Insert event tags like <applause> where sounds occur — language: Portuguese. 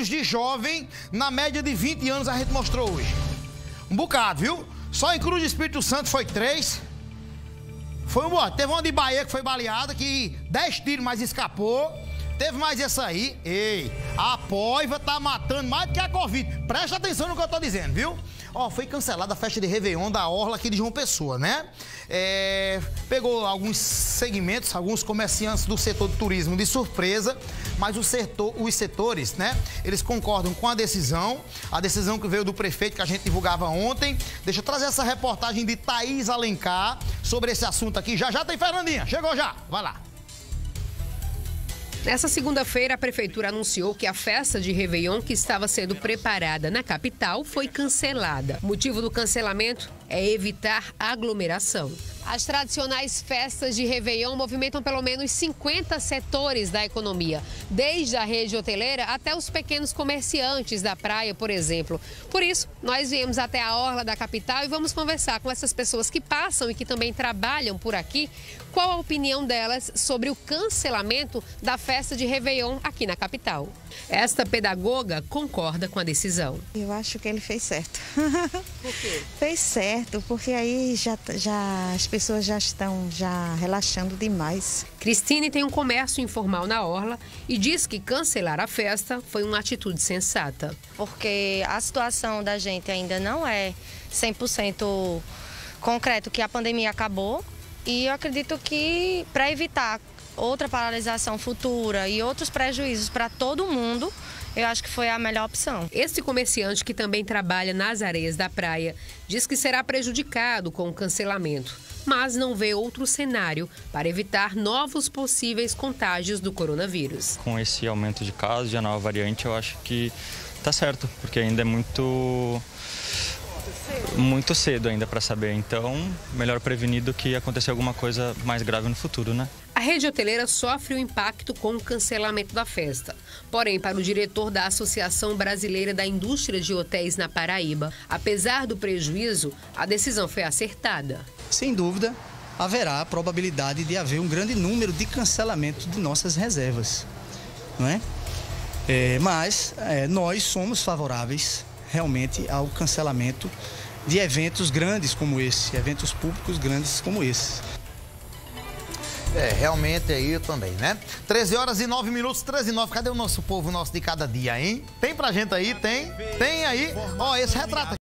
homicídios de jovem na média de 20 anos a gente mostrou hoje. Um bocado, viu? Só em Cruz do Espírito Santo foi três. Foi um, teve uma de Bahia que foi baleada, que 10 tiros, mas escapou. Teve mais essa aí. Ei, a poiva tá matando mais do que a Covid. Presta atenção no que eu tô dizendo, viu? Ó, foi cancelada a festa de Réveillon da Orla aqui de João Pessoa, né? É, pegou alguns segmentos, alguns comerciantes do setor do turismo de surpresa, mas o setor, os setores, né? Eles concordam com a decisão, a decisão que veio do prefeito que a gente divulgava ontem. Deixa eu trazer essa reportagem de Thaís Alencar sobre esse assunto aqui. Já já tem Fernandinha, chegou já, vai lá. Nessa segunda-feira, a prefeitura anunciou que a festa de Réveillon que estava sendo preparada na capital foi cancelada. O motivo do cancelamento é evitar aglomeração. As tradicionais festas de Réveillon movimentam pelo menos 50 setores da economia, desde a rede hoteleira até os pequenos comerciantes da praia, por exemplo. Por isso, nós viemos até a orla da capital e vamos conversar com essas pessoas que passam e que também trabalham por aqui, qual a opinião delas sobre o cancelamento da festa de Réveillon aqui na capital. Esta pedagoga concorda com a decisão. Eu acho que ele fez certo. Por quê? <laughs> fez certo, porque aí já, já as pessoas já estão já relaxando demais. Cristine tem um comércio informal na Orla e diz que cancelar a festa foi uma atitude sensata. Porque a situação da gente ainda não é 100% concreto que a pandemia acabou e eu acredito que para evitar outra paralisação futura e outros prejuízos para todo mundo, eu acho que foi a melhor opção. Esse comerciante, que também trabalha nas areias da praia, diz que será prejudicado com o cancelamento, mas não vê outro cenário para evitar novos possíveis contágios do coronavírus. Com esse aumento de casos, de a nova variante, eu acho que tá certo, porque ainda é muito muito cedo ainda para saber. Então, melhor prevenir do que acontecer alguma coisa mais grave no futuro, né? A rede hoteleira sofre o impacto com o cancelamento da festa. Porém, para o diretor da Associação Brasileira da Indústria de Hotéis na Paraíba, apesar do prejuízo, a decisão foi acertada. Sem dúvida, haverá a probabilidade de haver um grande número de cancelamento de nossas reservas, não é? é mas é, nós somos favoráveis realmente ao cancelamento de eventos grandes como esse, eventos públicos grandes como esse. É, realmente aí também, né? 13 horas e 9 minutos, 13 e 9. Cadê o nosso povo nosso de cada dia, hein? Tem pra gente aí? Tem? Tem aí? Ó, esse retrato aqui.